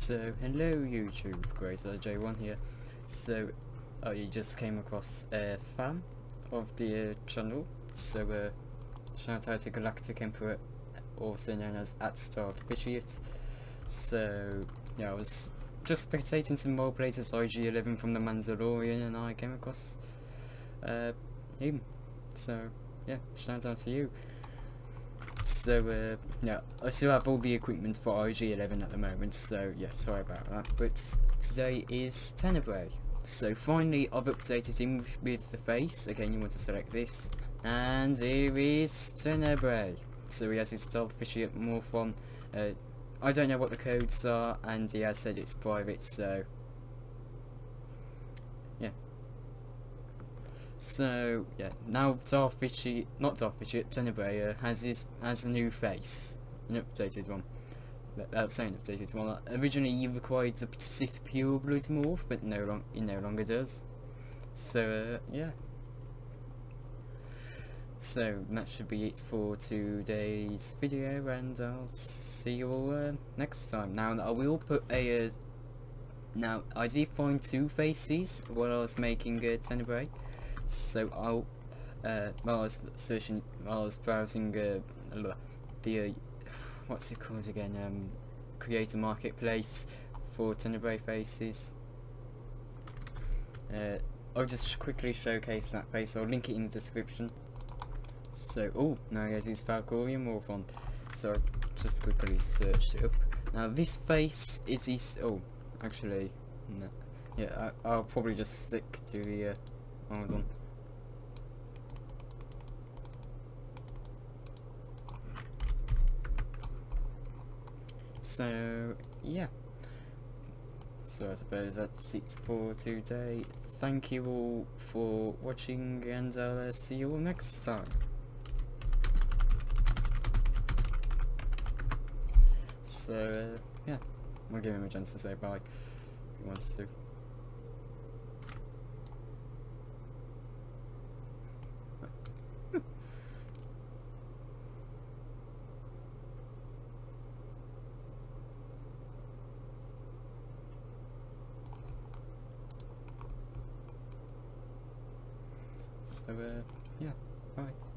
So, hello YouTube, GREATRJ1 here. So, uh, you just came across a fan of the uh, channel, so uh, shout out to Galactic Emperor, also known as at Darth Vitiate. So, yeah, I was just spectating some more players IG-11 from the Mandalorian and I came across uh, him. So, yeah, shout out to you. So, uh, yeah, I still have all the equipment for IG-11 at the moment, so yeah, sorry about that. But today is Tenebrae. So finally, I've updated him with, the face. Again, you want to select this. And here is Tenebrae. So he has his Starfishy morph on. Uh, I don't know what the codes are, and he has said it's private, so... So, yeah, now Darfishy, not Darfishy, Tenebrae uh, has his, has a new face. An updated one. Uh, saying updated one. Originally you required the Sith Pureblood morph, but no long it no longer does. So, uh, yeah. So, that should be it for today's video, and I'll see you all uh, next time. Now, I will put a... Uh, now, I did find two faces while I was making uh, Tenebrae, so I'll... Uh, while I was searching, while I was browsing uh, the... Uh, what's it called again? Um, Creator Marketplace for Tenebrae faces. Uh, I'll just quickly showcase that face, I'll link it in the description. So, oh, now has his Valkorion morph on. So, I just quickly search it up. Now, this face is his. Oh, actually, no. Yeah, I, will probably just stick to the. Uh, hold on. So, yeah. So I suppose that's it for today. Thank you all for watching and I'll uh, see you all next time. So, uh, yeah, we'll give him a chance to say bye if he wants to. So, uh, yeah, bye.